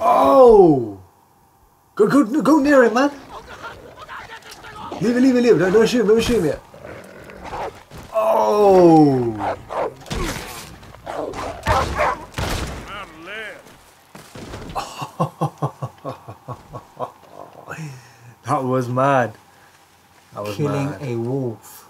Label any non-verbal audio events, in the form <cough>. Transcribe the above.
Oh! Go, go, go near him, man. Leave it, leave it, leave it. Don't, don't shoot him, don't shoot him yet. Oh! <laughs> that was mad. That was Killing mad. a wolf.